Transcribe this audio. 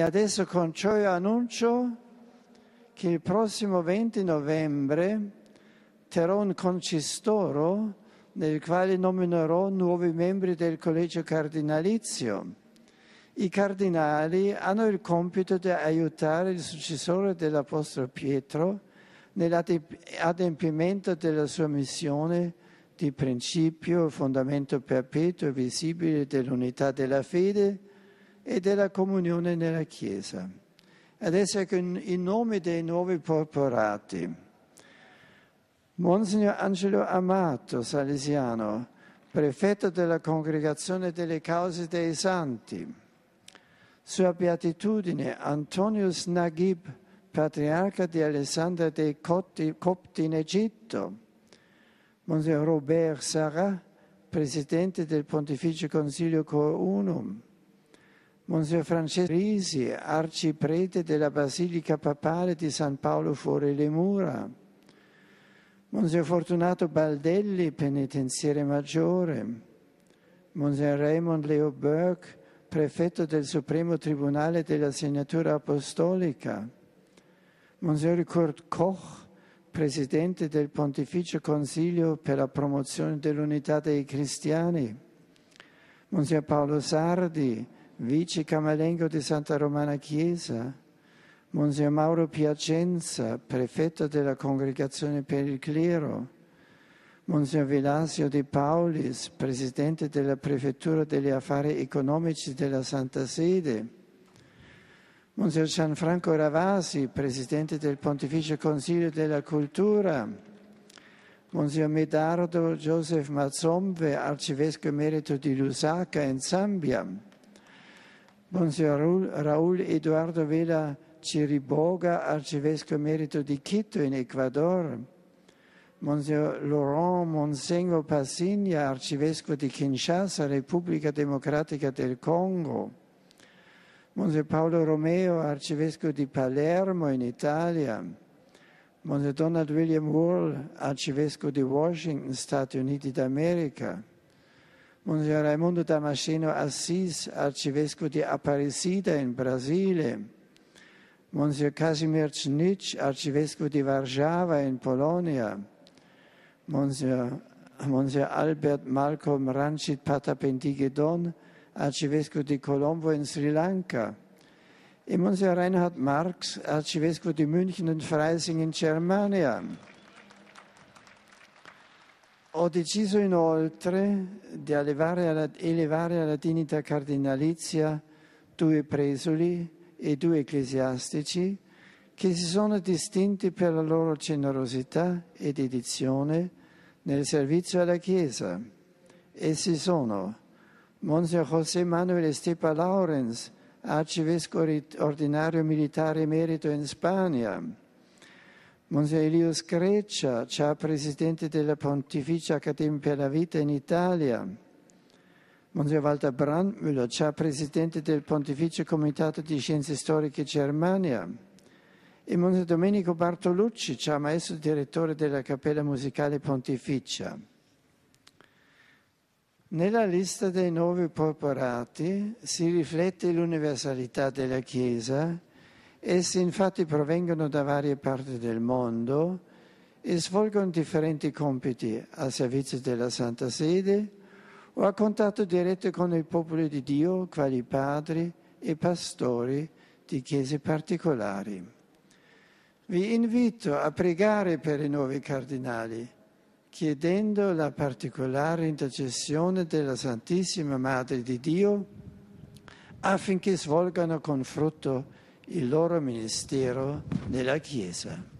adesso con ciò annuncio che il prossimo 20 novembre terrò un concistoro nel quale nominerò nuovi membri del collegio cardinalizio. I cardinali hanno il compito di aiutare il successore dell'Apostolo Pietro nell'adempimento della sua missione di principio, fondamento perpetuo e visibile dell'unità della fede e della comunione nella Chiesa. Adesso ecco i nomi dei nuovi porporati. Monsignor Angelo Amato, salesiano, prefetto della Congregazione delle Cause dei Santi. Sua Beatitudine Antonius Naguib, patriarca di Alessandria dei Copti in Egitto. Monsignor Robert Sarah, presidente del Pontificio Consiglio Cor Unum. Monsignor Francesco Risi, arciprete della Basilica Papale di San Paolo fuori le mura. Monsignor Fortunato Baldelli, penitenziere maggiore. Monsignor Raymond Leo Burke, prefetto del Supremo Tribunale della Segnatura Apostolica. Monsignor Kurt Koch, presidente del Pontificio Consiglio per la promozione dell'unità dei cristiani. Monsignor Paolo Sardi, vice camalengo di Santa Romana Chiesa, Monsignor Mauro Piacenza, prefetto della Congregazione per il Clero, Monsignor Velasio Di Paulis, presidente della Prefettura degli Affari Economici della Santa Sede, Monsignor Gianfranco Ravasi, presidente del Pontificio Consiglio della Cultura, Monsignor Medardo Joseph Mazzombe, arcivescovo emerito di Lusaka in Zambia, Monsignor Raul Eduardo Vela Ciriboga, arcivescovo emerito di Quito in Ecuador, Monsignor Laurent Monsengo Passigna, arcivescovo di Kinshasa, Repubblica Democratica del Congo, Monsignor Paolo Romeo, arcivescovo di Palermo in Italia, Monsignor Donald William Wall, arcivescovo di Washington, Stati Uniti d'America, Monsignor Raimundo Damasceno Assis, arcivescovo di Aparecida in Brasile, Monsignor Casimir Cnic, arcivescovo di Warszawa in Polonia, Monsignor, Monsignor Albert Malcolm Ranchit Patapendigedon, arcivescovo di Colombo in Sri Lanka, e Monsignor Reinhard Marx, arcivescovo di München und Freising in Germania. Ho deciso inoltre di elevare alla, elevare alla dignità cardinalizia due presoli e due ecclesiastici che si sono distinti per la loro generosità e dedizione nel servizio alla Chiesa. Essi sono Monsignor José Manuel Estepa Laurens, arcivescovo ordinario militare emerito in Spagna, Monsignor Elios Greccia, già presidente della Pontificia Accademia per la Vita in Italia, Monsignor Walter Brandmüller, già presidente del Pontificio Comitato di Scienze Storiche Germania, e Monsignor Domenico Bartolucci, già maestro direttore della Cappella Musicale Pontificia. Nella lista dei nuovi porporati si riflette l'universalità della Chiesa Essi infatti provengono da varie parti del mondo e svolgono differenti compiti al servizio della Santa Sede o a contatto diretto con il popolo di Dio, quali padri e pastori di chiese particolari. Vi invito a pregare per i nuovi cardinali, chiedendo la particolare intercessione della Santissima Madre di Dio affinché svolgano con frutto il loro ministero nella Chiesa.